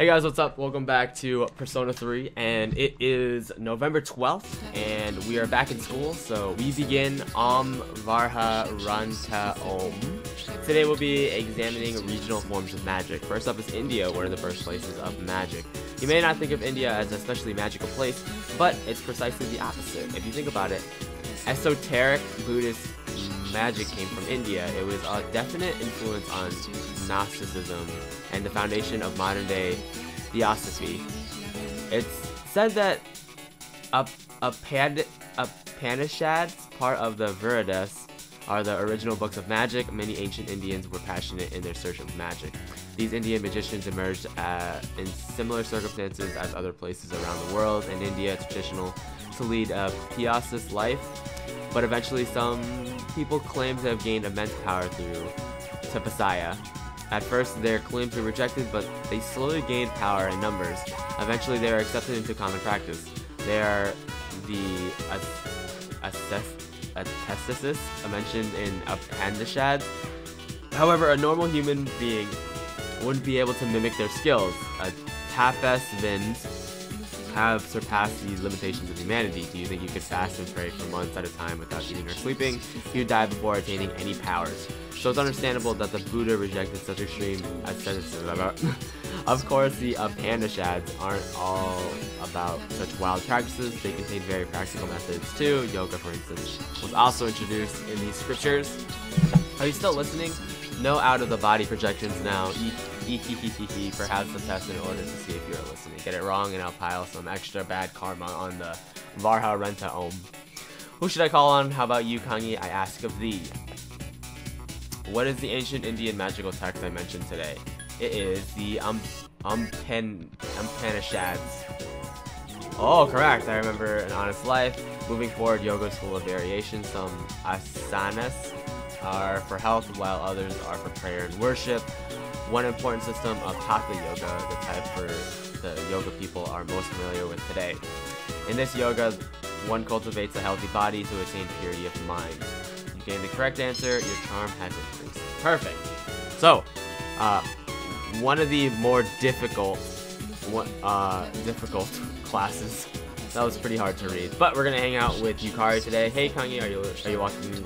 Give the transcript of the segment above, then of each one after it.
Hey guys, what's up? Welcome back to Persona 3, and it is November 12th, and we are back in school, so we begin Om Varha Ranta Om. Today we'll be examining regional forms of magic. First up is India, one of the birthplaces of magic. You may not think of India as a especially magical place, but it's precisely the opposite. If you think about it, esoteric Buddhist magic came from India. It was a definite influence on Gnosticism and the foundation of modern day theosophy. It's said that a, a, Upanishads, part of the Vedas, are the original books of magic. Many ancient Indians were passionate in their search of magic. These Indian magicians emerged uh, in similar circumstances as other places around the world. In India, it's traditional to lead a pious life, but eventually some people claim to have gained immense power through tapasya. At first, their claims were rejected, but they slowly gained power in numbers. Eventually, they are accepted into common practice. They are the asceticism mentioned in Upanishads. However, a normal human being wouldn't be able to mimic their skills. Uh, tapasvins have surpassed the limitations of humanity. Do you think you could fast and pray for months at a time without eating or sleeping? You would die before attaining any powers. So it's understandable that the Buddha rejected such extreme asceticism. of course, the uh, Upanishads aren't all about such wild practices. They contain very practical methods too. Yoga, for instance, was also introduced in these scriptures. Are you still listening? No out-of-the-body projections now. Perhaps the test in order to see if you're listening. Get it wrong and I'll pile some extra bad karma on the Varha Renta Om. Who should I call on? How about you, Kangi? I ask of thee. What is the ancient Indian magical text I mentioned today? It is the um, Umpan, Upanishads. Oh, correct. I remember an honest life. Moving forward, yoga is full of variations. Some asanas are for health, while others are for prayer and worship. One important system of Hatha Yoga, the type for the yoga people are most familiar with today. In this yoga, one cultivates a healthy body to attain purity of mind. You gain the correct answer, your charm has increased. Perfect. So, uh, one of the more difficult, uh, difficult classes. That was pretty hard to read. But we're gonna hang out with Yukari today. Hey Kangi, are you are you walking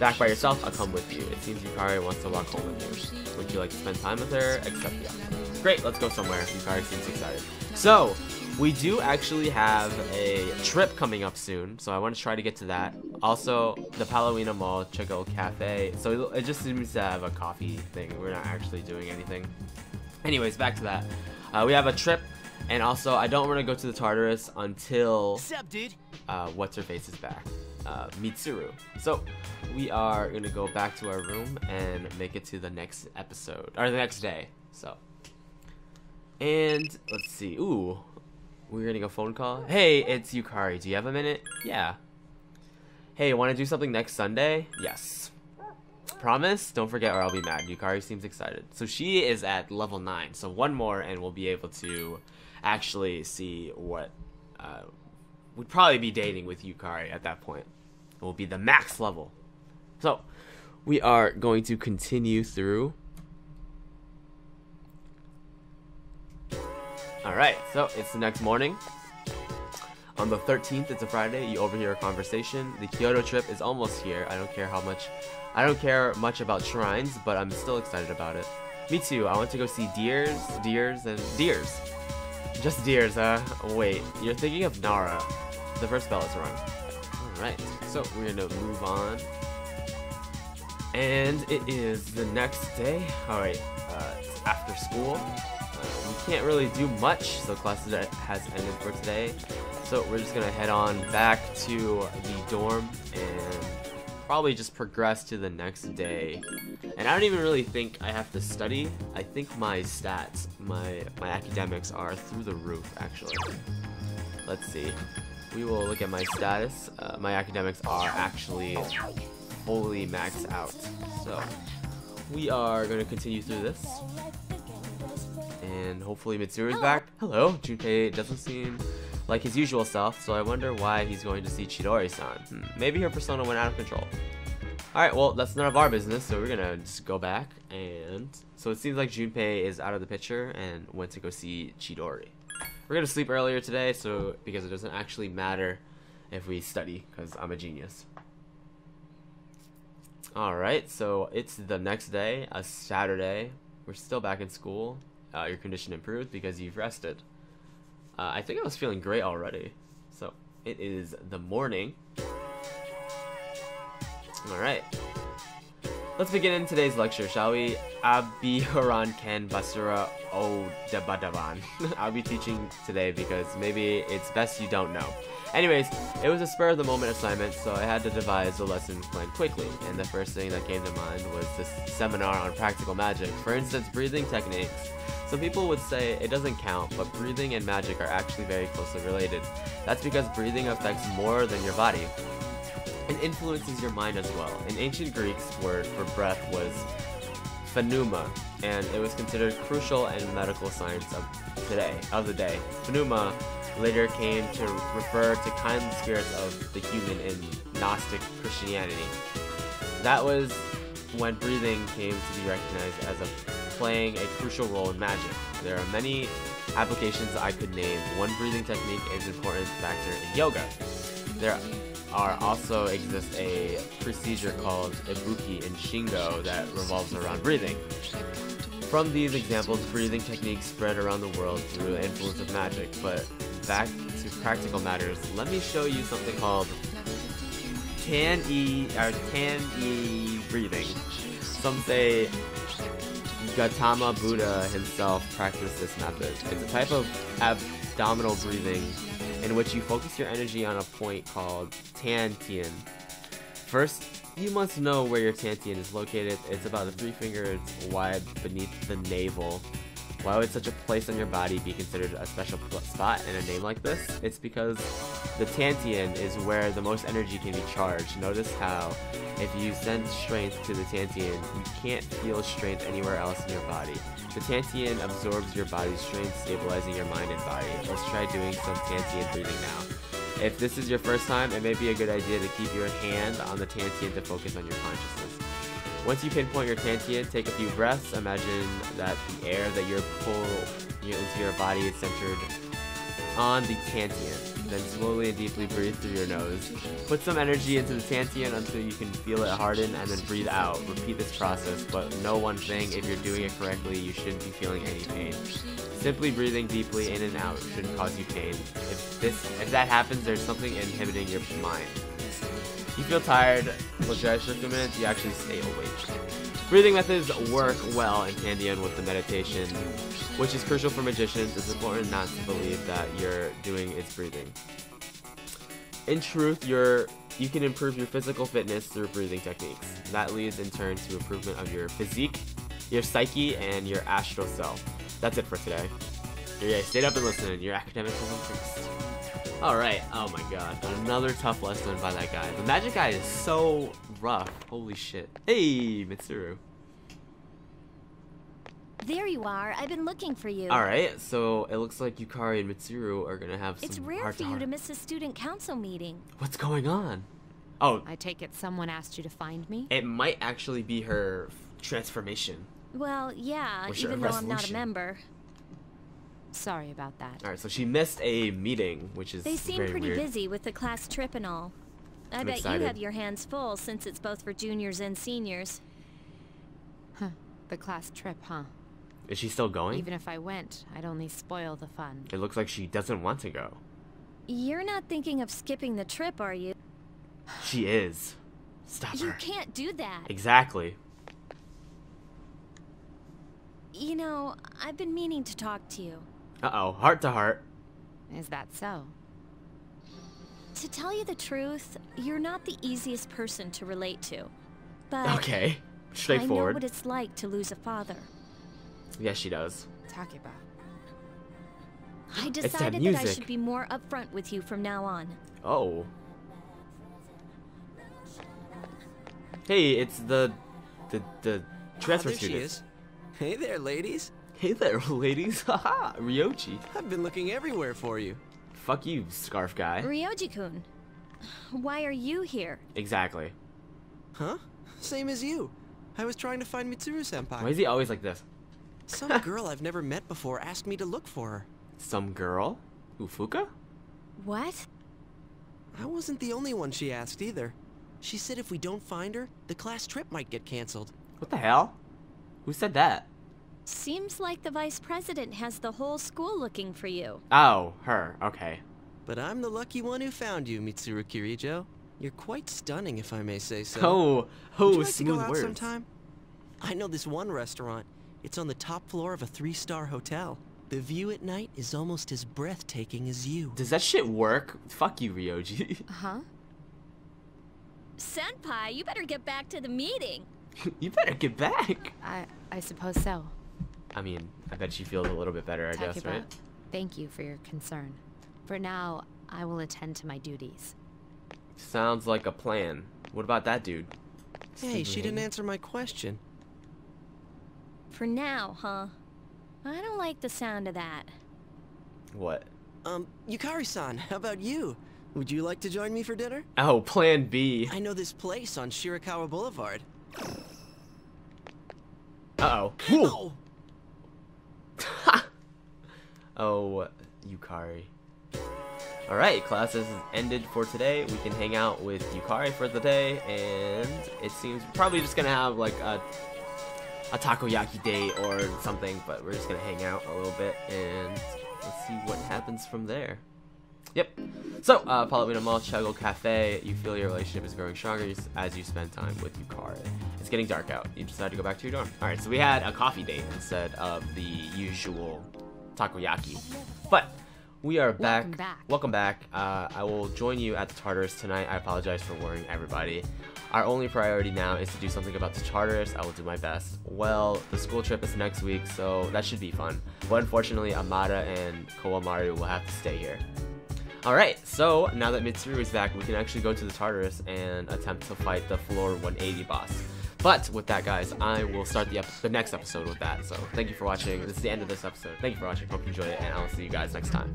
back by yourself? I'll come with you. It seems Yukari wants to walk home with you. Would you like to spend time with her? The offer. Great, let's go somewhere. Yukari seems excited. So, we do actually have a trip coming up soon, so I want to try to get to that. Also, the Paulownia Mall Chico Cafe. So it just seems to have a coffee thing. We're not actually doing anything. Anyways, back to that. Uh, we have a trip, and also I don't want to go to the Tartarus until. Uh, what's her face is back uh, Mitsuru. So we are gonna go back to our room and make it to the next episode or the next day. So and let's see. Ooh, we're getting a phone call. Hey, it's Yukari. Do you have a minute? Yeah. Hey, want to do something next Sunday? Yes. Promise? Don't forget or I'll be mad. Yukari seems excited. So she is at level 9. So one more and we'll be able to actually see what... Uh, would probably be dating with Yukari at that point. It will be the max level. So, we are going to continue through. Alright, so it's the next morning. On the 13th, it's a Friday, you overhear a conversation. The Kyoto trip is almost here. I don't care how much... I don't care much about shrines, but I'm still excited about it. Me too, I want to go see deers, deers, and deers. Just deers, huh? Wait, you're thinking of Nara. The first bell is rung. Alright, so we're gonna move on. And it is the next day. Alright, uh, after school. Can't really do much, so classes has ended for today. So we're just gonna head on back to the dorm and probably just progress to the next day. And I don't even really think I have to study. I think my stats, my, my academics are through the roof, actually. Let's see we will look at my status. Uh, my academics are actually fully maxed out. So we are going to continue through this. And hopefully Mitsuru is back. Hello, Junpei doesn't seem like his usual self, so I wonder why he's going to see Chidori-san. Hmm, maybe her persona went out of control. Alright, well, that's none of our business, so we're gonna just go back and So it seems like Junpei is out of the picture and went to go see Chidori. We're gonna sleep earlier today, so because it doesn't actually matter if we study, because I'm a genius. Alright, so it's the next day, a Saturday. We're still back in school. Uh, your condition improved because you've rested. Uh, I think I was feeling great already. So it is the morning. Alright. Let's begin in today's lecture, shall we? Abiharan Ken Basura O oh, Debadavan. I'll be teaching today because maybe it's best you don't know. Anyways, it was a spur of the moment assignment, so I had to devise a lesson plan quickly, and the first thing that came to mind was this seminar on practical magic. For instance, breathing techniques. Some people would say it doesn't count, but breathing and magic are actually very closely related. That's because breathing affects more than your body and influences your mind as well. In ancient Greeks, word for breath was pneuma, and it was considered crucial in medical science of today, of the day. Pneuma later came to refer to kindly spirits of the human in Gnostic Christianity. That was when breathing came to be recognized as a playing a crucial role in magic. There are many applications I could name. One breathing technique is an important factor in yoga. There are also exists a procedure called ibuki in Shinto that revolves around breathing. From these examples, breathing techniques spread around the world through influence of magic, but back to practical matters, let me show you something called Tan-e, or Tan-e breathing. Some say Gautama Buddha himself practiced this method. It's a type of abdominal breathing in which you focus your energy on a point called Tantian. First, you must know where your Tantian is located. It's about three fingers wide beneath the navel. Why would such a place on your body be considered a special spot in a name like this? It's because the Tantian is where the most energy can be charged. Notice how if you send strength to the Tantian, you can't feel strength anywhere else in your body. The Tantian absorbs your body's strength, stabilizing your mind and body. Let's try doing some Tantian breathing now. If this is your first time, it may be a good idea to keep your hand on the Tantian to focus on your consciousness. Once you pinpoint your Tantian, take a few breaths. Imagine that the air that you're pulling into your body is centered on the Tantian. Then slowly and deeply breathe through your nose. Put some energy into the Tantian until you can feel it harden and then breathe out. Repeat this process, but know one thing, if you're doing it correctly, you shouldn't be feeling any pain. Simply breathing deeply in and out shouldn't cause you pain. If this if that happens, there's something inhibiting your mind. You feel tired, eyes for a you actually stay awake. Breathing methods work well in tandem with the meditation, which is crucial for magicians. It's important not to believe that you're doing is breathing. In truth, you're, you can improve your physical fitness through breathing techniques. That leads in turn to improvement of your physique, your psyche, and your astral self. That's it for today. Yeah, stayed up and listened. Your academics will increased. Alright, oh my god. Another tough lesson by that guy. The magic guy is so rough. Holy shit. Hey, Mitsuru. There you are. I've been looking for you. Alright, so it looks like Yukari and Mitsuru are gonna have some It's rare heart for you to miss a student council meeting. What's going on? Oh, I take it someone asked you to find me? it might actually be her transformation. Well, yeah, Was there a even though I'm not a member. Sorry about that. Alright, so she missed a meeting, which is They seem very pretty weird. busy with the class trip and all. I I'm bet excited. you have your hands full since it's both for juniors and seniors. Huh. The class trip, huh? Is she still going? Even if I went, I'd only spoil the fun. It looks like she doesn't want to go. You're not thinking of skipping the trip, are you? She is. Stop You her. can't do that. Exactly. You know, I've been meaning to talk to you. Uh-oh, heart to heart. Is that so? To tell you the truth, you're not the easiest person to relate to. But Okay. straightforward. I know what it's like to lose a father. Yes, she does. Talk about. I decided that I should be more upfront with you from now on. Oh. Hey, it's the the the transfer ah, there she is. Hey there, ladies. Hey there, ladies. Haha, Ryoji. I've been looking everywhere for you. Fuck you, scarf guy. Ryoji-kun, why are you here? Exactly. Huh? Same as you. I was trying to find Mitsuru senpai. Why is he always like this? Some girl I've never met before asked me to look for her. Some girl? Fuuka? What? I wasn't the only one she asked either. She said if we don't find her, the class trip might get canceled. What the hell? Who said that? Seems like the vice president has the whole school looking for you. Oh, her. Okay. But I'm the lucky one who found you, Mitsuru Kirijo. You're quite stunning, if I may say so. Oh, oh, Would oh, you like to go out words. sometime? I know this one restaurant. It's on the top floor of a three-star hotel. The view at night is almost as breathtaking as you. Does that shit work? Fuck you, Ryoji. Huh? Senpai, you better get back to the meeting. you better get back. I I suppose so. I mean, I bet she feels a little bit better, I guess, right? thank you for your concern. For now, I will attend to my duties. Sounds like a plan. What about that dude? Hey, she didn't answer my question. For now, huh? I don't like the sound of that. What? Um, Yukari-san, how about you? Would you like to join me for dinner? Oh, plan B. I know this place on Shirakawa Boulevard. Uh-oh. Ow! Oh, Yukari. Alright, classes ended for today. We can hang out with Yukari for the day, and it seems we're probably just gonna have like a a takoyaki date or something, but we're just gonna hang out a little bit and let's see what happens from there. Yep. So, uh, Paulownia Mall, Chagall Cafe, you feel your relationship is growing stronger as you spend time with Yukari. It's getting dark out. You decide to go back to your dorm. Alright, so we had a coffee date instead of the usual takoyaki. But we are back. Welcome back. Welcome back. Uh, I will join you at the Tartarus tonight. I apologize for worrying everybody. Our only priority now is to do something about the Tartarus. I will do my best. Well, the school trip is next week, so that should be fun. But unfortunately, Amada and Koromaru will have to stay here. Alright, so now that Mitsuru is back, we can actually go to the Tartarus and attempt to fight the floor 180 boss. But with that, guys, I will start the, the next episode with that. So thank you for watching. This is the end of this episode. Thank you for watching. Hope you enjoyed it, and I'll see you guys next time.